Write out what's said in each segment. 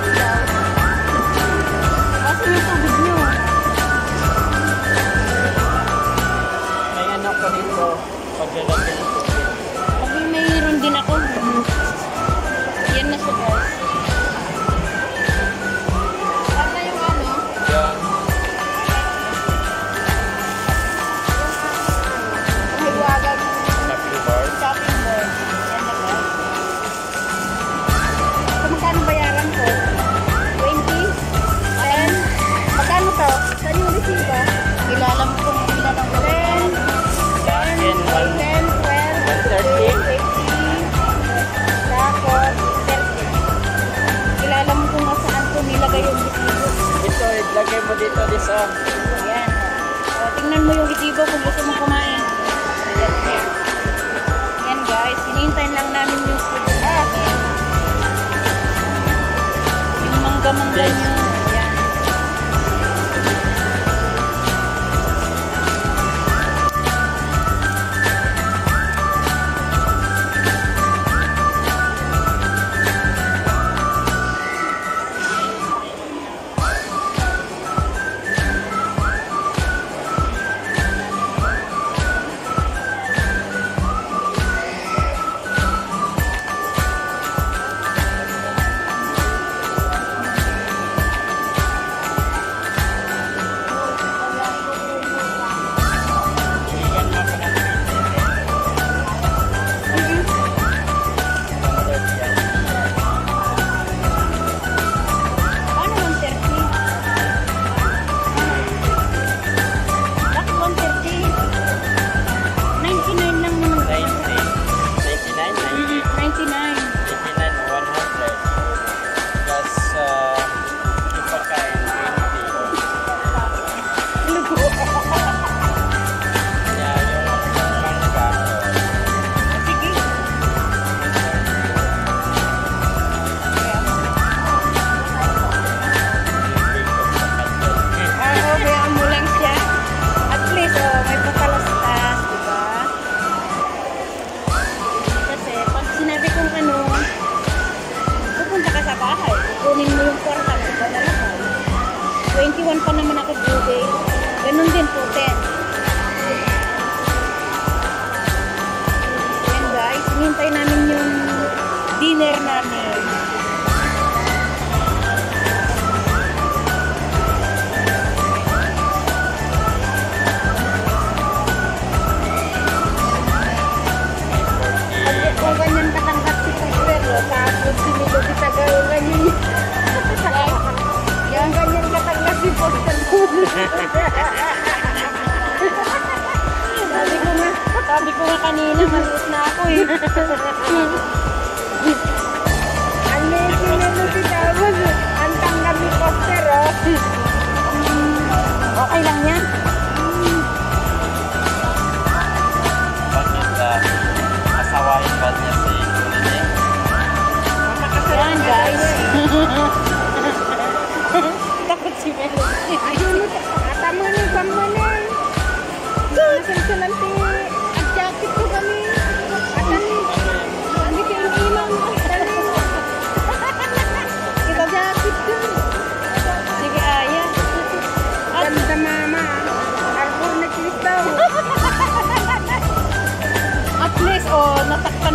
minutes ago. Lagay mo dito, this on. Ayan. O, tingnan mo yung itibo kung gusto mo kumain. Ayan. Ayan guys, hinihintay lang namin yung food. Ah, ayan. Yung mangga-mangga niyo. 21 pa naman ako due date. Ganun din po, 10. eh. Ang lazy na nung si Tawag. Ang tanggal ni Poster, oh. Okay lang yan.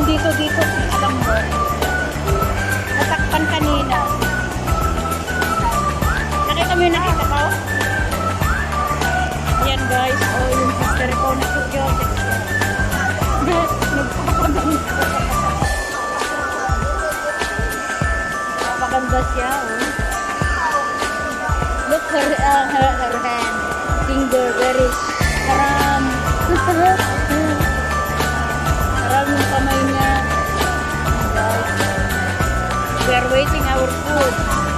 dito dito. Alam mo. Natakpan kanina. Nakita mo yung nakita ko? Ayan guys. Oh yung sister ko. Natugyo nagpapagang napaganda siya oh. Look her, uh, her, her hand. Finger very um, karam karam yung kamay are waiting our food.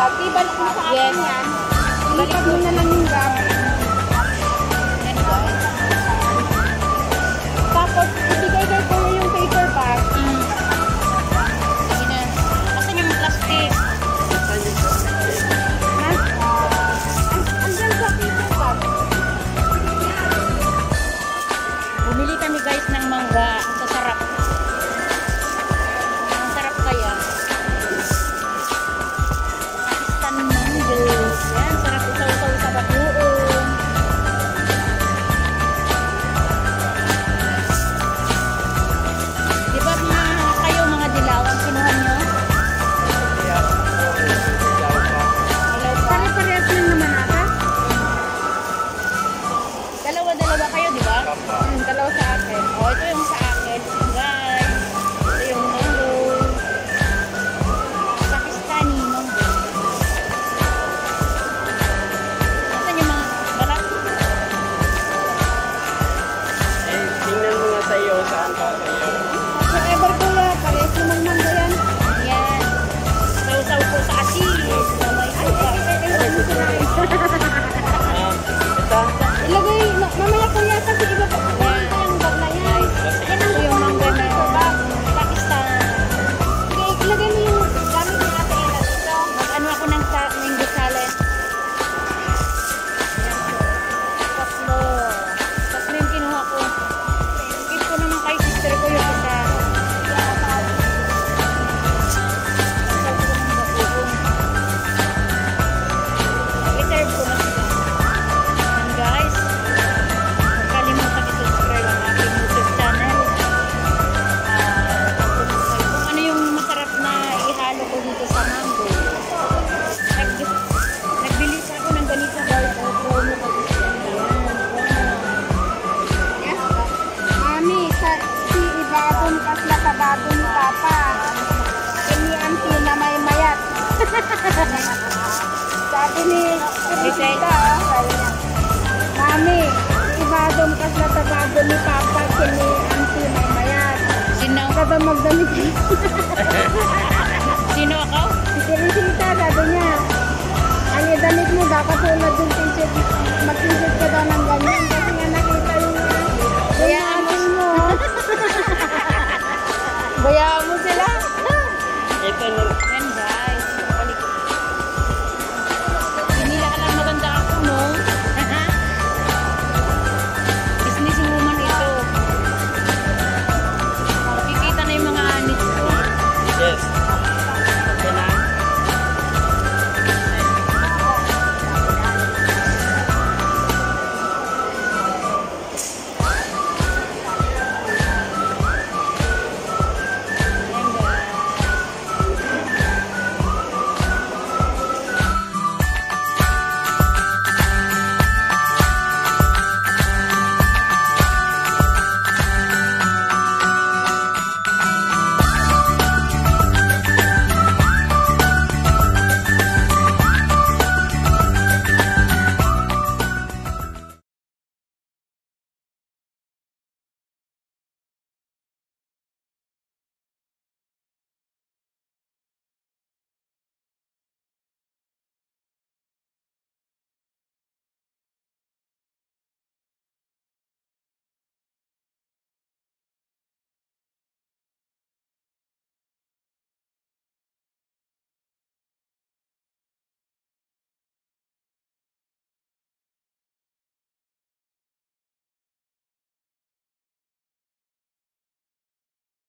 bag. Di balik mo sa akin yes. yan. Ilipat mo na lang yung gamit. Tapos, ibigay kay ko yung paper bag. Mm. Sige na. Asan yung plastic? Ha? Andyan sa paper bag. Bumili kami guys ng mangga. ako ni Bisita. Mami, ah. ibadom kas na tabado ni Papa kini Auntie Mamayat. Sino? Kada magdamit. Sino ako? Si Bisita, sabi niya. Ang damit mo, dapat tulad yung t-shirt. Mag-t-shirt ka daw ng ganyan. Kasi nga nakita yung... Kaya, mo. Kaya,